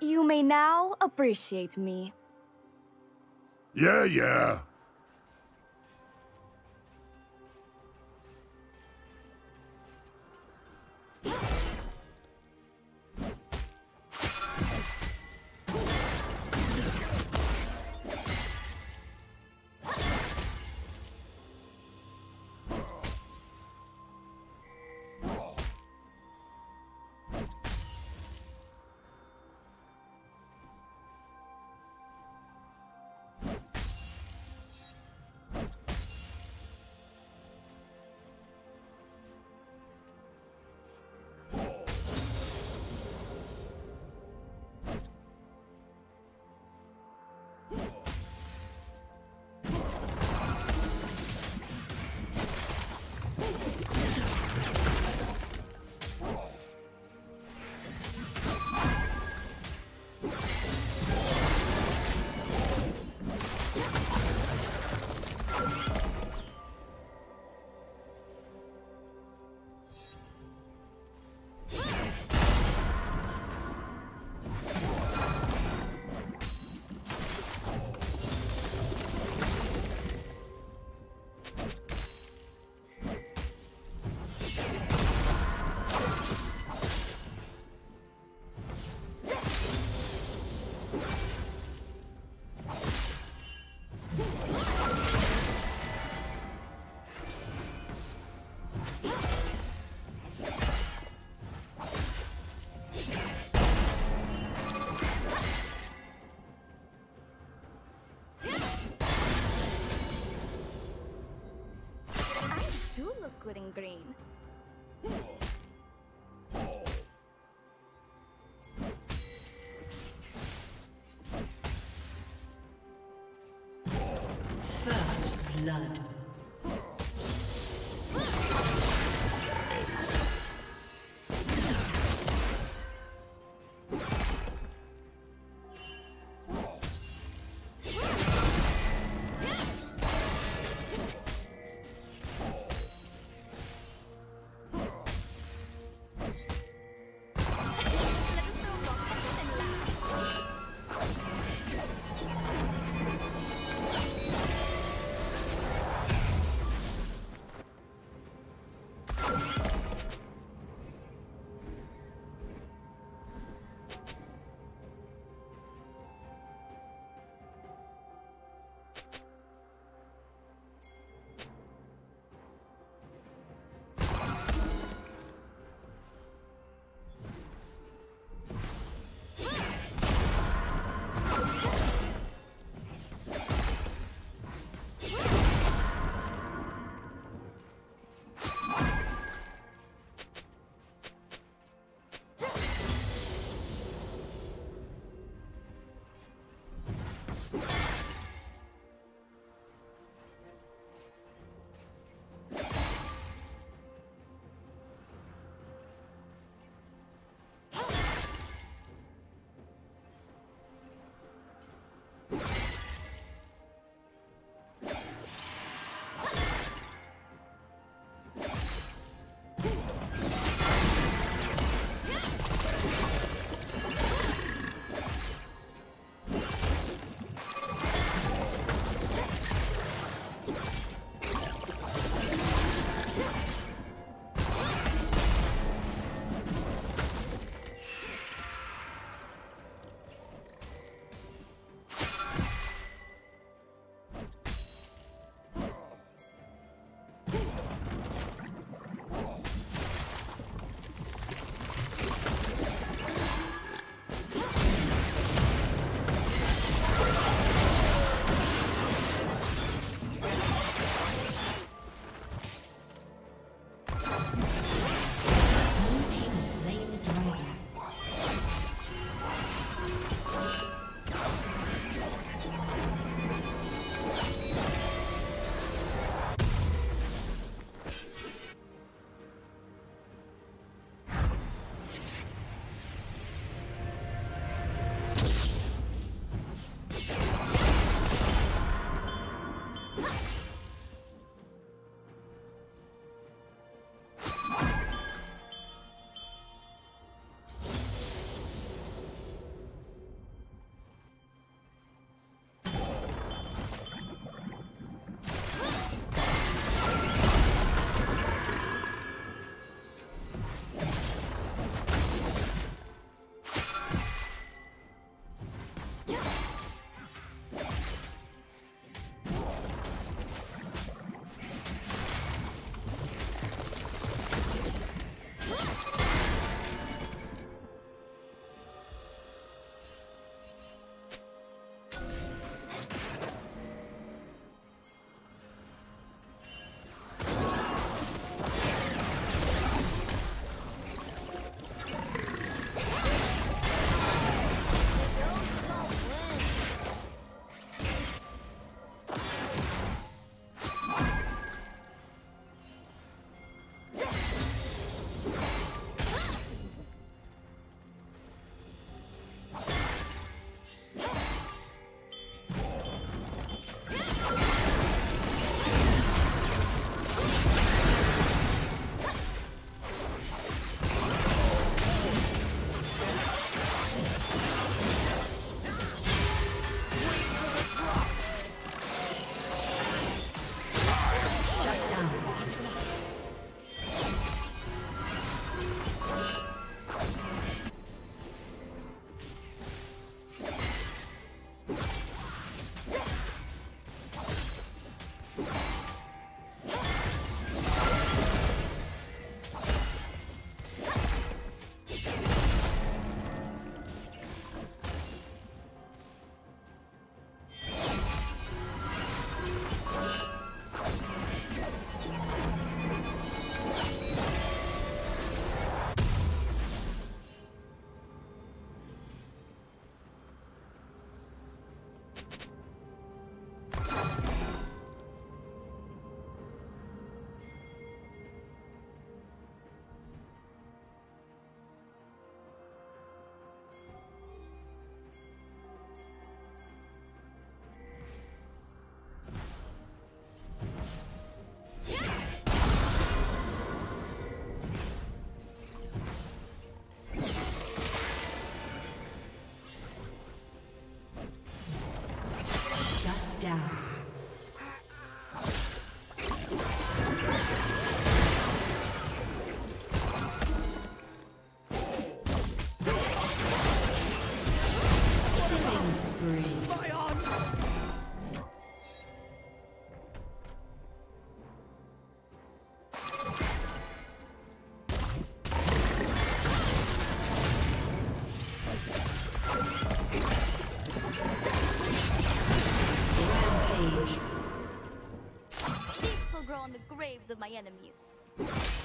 You may now appreciate me. Yeah, yeah. Do look good in green. First blood. on the graves of my enemies.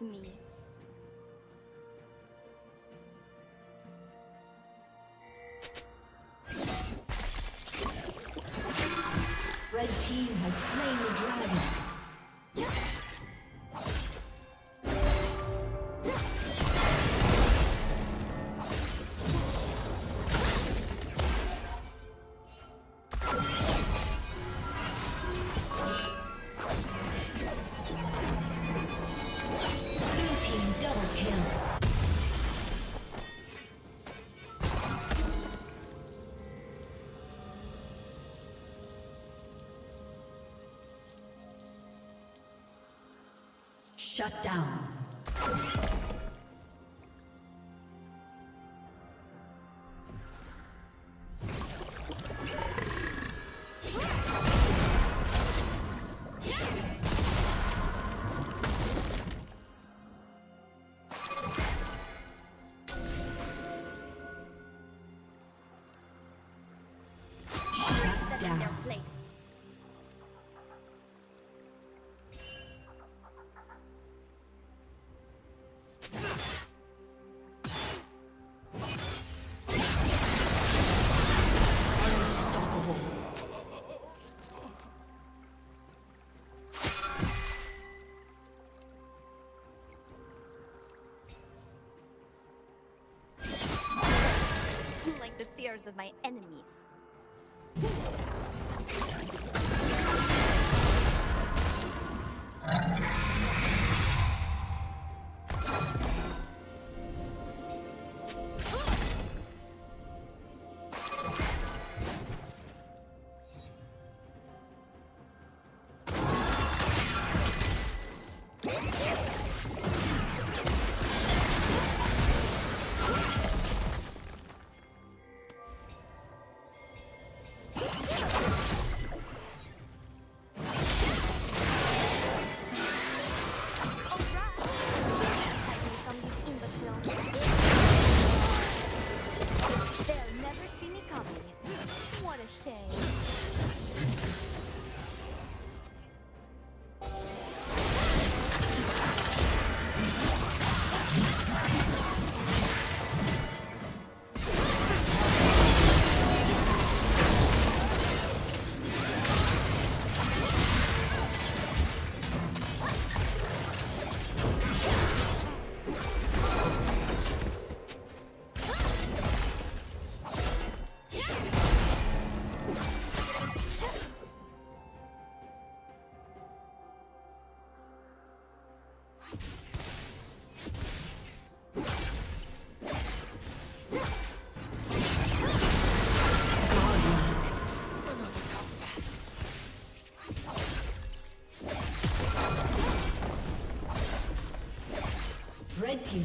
me. Shut down. the fears of my enemies.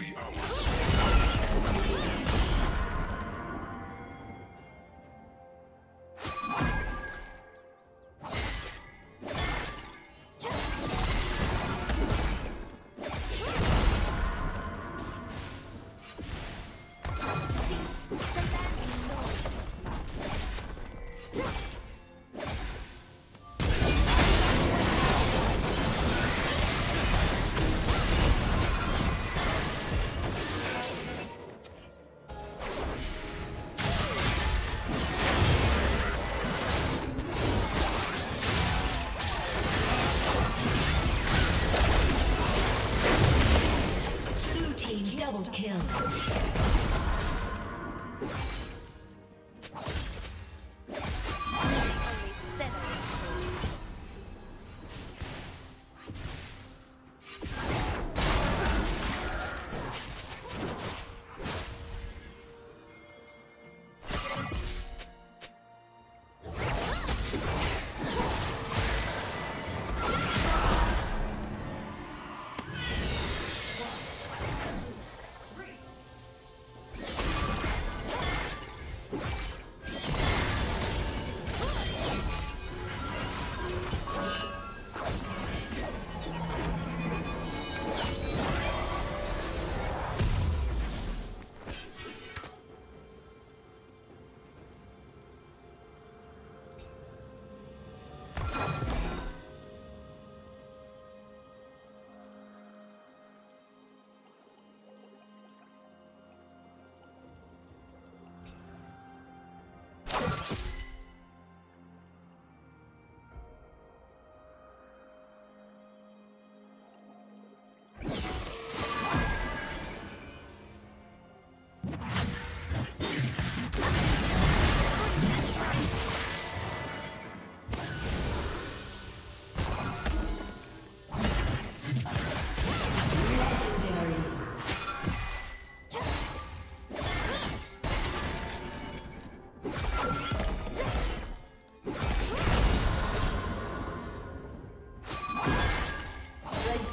Be ours. Kill.